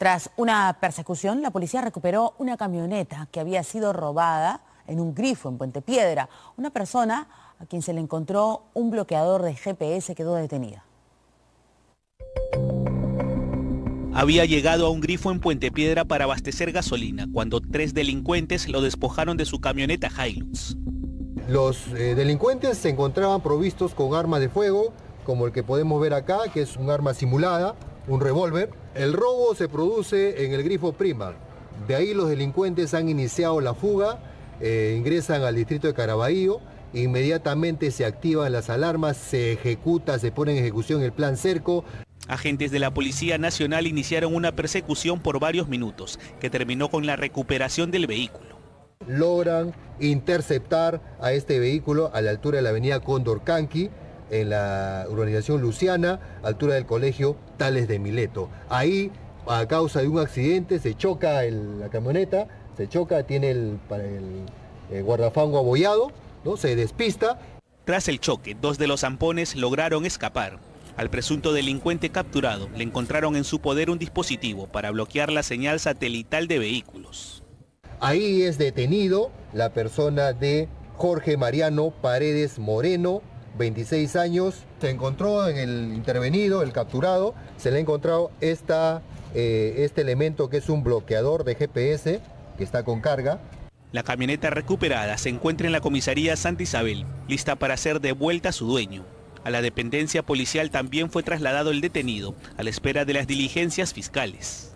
Tras una persecución, la policía recuperó una camioneta que había sido robada en un grifo en Puente Piedra. Una persona a quien se le encontró un bloqueador de GPS quedó detenida. Había llegado a un grifo en Puente Piedra para abastecer gasolina cuando tres delincuentes lo despojaron de su camioneta Hilux. Los eh, delincuentes se encontraban provistos con armas de fuego, como el que podemos ver acá, que es un arma simulada, un revólver. El robo se produce en el grifo Primar. De ahí los delincuentes han iniciado la fuga, eh, ingresan al distrito de Caraballo, inmediatamente se activan las alarmas, se ejecuta, se pone en ejecución el plan cerco. Agentes de la Policía Nacional iniciaron una persecución por varios minutos, que terminó con la recuperación del vehículo. Logran interceptar a este vehículo a la altura de la avenida Cóndor Canqui, en la urbanización Luciana, altura del colegio Tales de Mileto. Ahí, a causa de un accidente, se choca la camioneta, se choca, tiene el, guardafango abollado, ¿no? se despista. Tras el choque, dos de los zampones lograron escapar. Al presunto delincuente capturado le encontraron en su poder un dispositivo para bloquear la señal satelital de vehículos. Ahí es detenido la persona de Jorge Mariano Paredes Moreno, 26 años. Se encontró en el intervenido, el capturado, se le ha encontrado esta, eh, este elemento que es un bloqueador de GPS que está con carga. La camioneta recuperada se encuentra en la comisaría Santa Isabel, lista para ser devuelta a su dueño. A la dependencia policial también fue trasladado el detenido, a la espera de las diligencias fiscales.